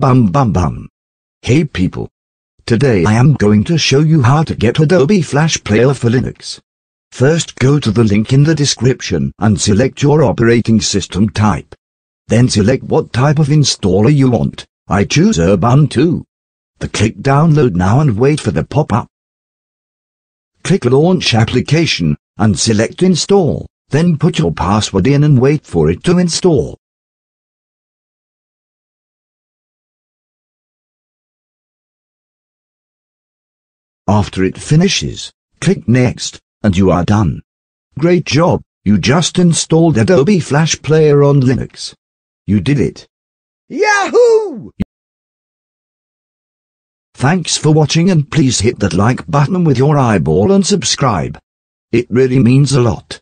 Bum bum bum. Hey people. Today I am going to show you how to get Adobe Flash Player for Linux. First go to the link in the description and select your operating system type. Then select what type of installer you want. I choose Ubuntu. The click download now and wait for the pop-up. Click launch application and select install. Then put your password in and wait for it to install. After it finishes, click Next, and you are done. Great job, you just installed Adobe Flash Player on Linux. You did it. Yahoo! Thanks for watching and please hit that like button with your eyeball and subscribe. It really means a lot.